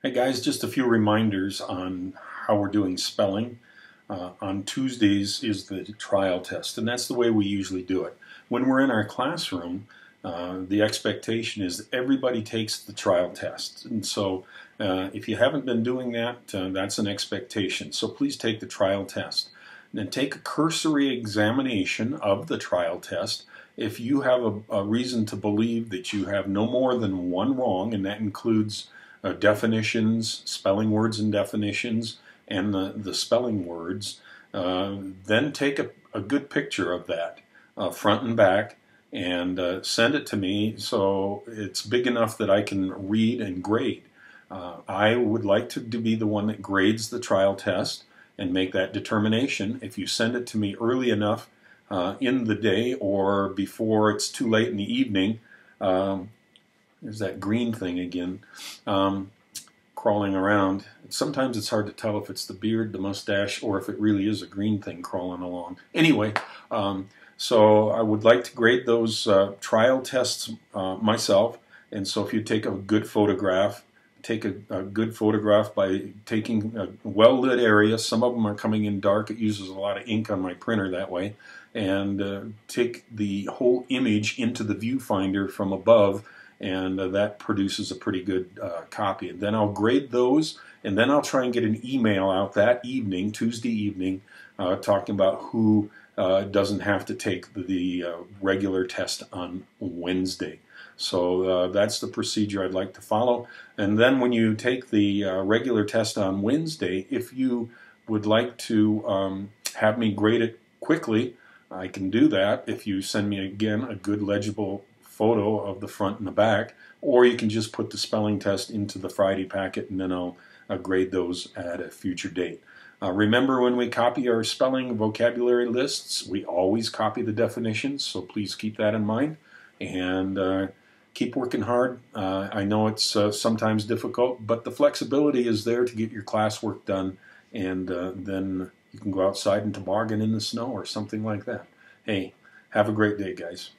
Hey guys, just a few reminders on how we're doing spelling. Uh, on Tuesdays is the trial test, and that's the way we usually do it. When we're in our classroom, uh, the expectation is everybody takes the trial test. And so uh, if you haven't been doing that, uh, that's an expectation. So please take the trial test. And take a cursory examination of the trial test. If you have a, a reason to believe that you have no more than one wrong, and that includes uh, definitions, spelling words and definitions, and the, the spelling words, uh, then take a, a, good picture of that, uh, front and back, and uh, send it to me so it's big enough that I can read and grade. Uh, I would like to, be the one that grades the trial test and make that determination. If you send it to me early enough uh, in the day or before it's too late in the evening, um, there's that green thing again, um, crawling around. Sometimes it's hard to tell if it's the beard, the mustache, or if it really is a green thing crawling along. Anyway, um, so I would like to grade those uh, trial tests uh, myself. And so if you take a good photograph, take a, a, good photograph by taking a well-lit area. Some of them are coming in dark. It uses a lot of ink on my printer that way. And uh, take the whole image into the viewfinder from above and uh, that produces a pretty good uh, copy. And then I'll grade those, and then I'll try and get an email out that evening, Tuesday evening, uh, talking about who uh, doesn't have to take the, uh, regular test on Wednesday. So uh, that's the procedure I'd like to follow. And then when you take the regular test on Wednesday, if you would like to um, have me grade it quickly, I can do that if you send me again a good legible photo of the front and the back, or you can just put the spelling test into the Friday packet and then I'll, I'll grade those at a future date. Uh, remember when we copy our spelling vocabulary lists, we always copy the definitions, so please keep that in mind. And uh, keep working hard. Uh, I know it's uh, sometimes difficult, but the flexibility is there to get your classwork done, and uh, then you can go outside and toboggan in the snow or something like that. Hey, have a great day, guys.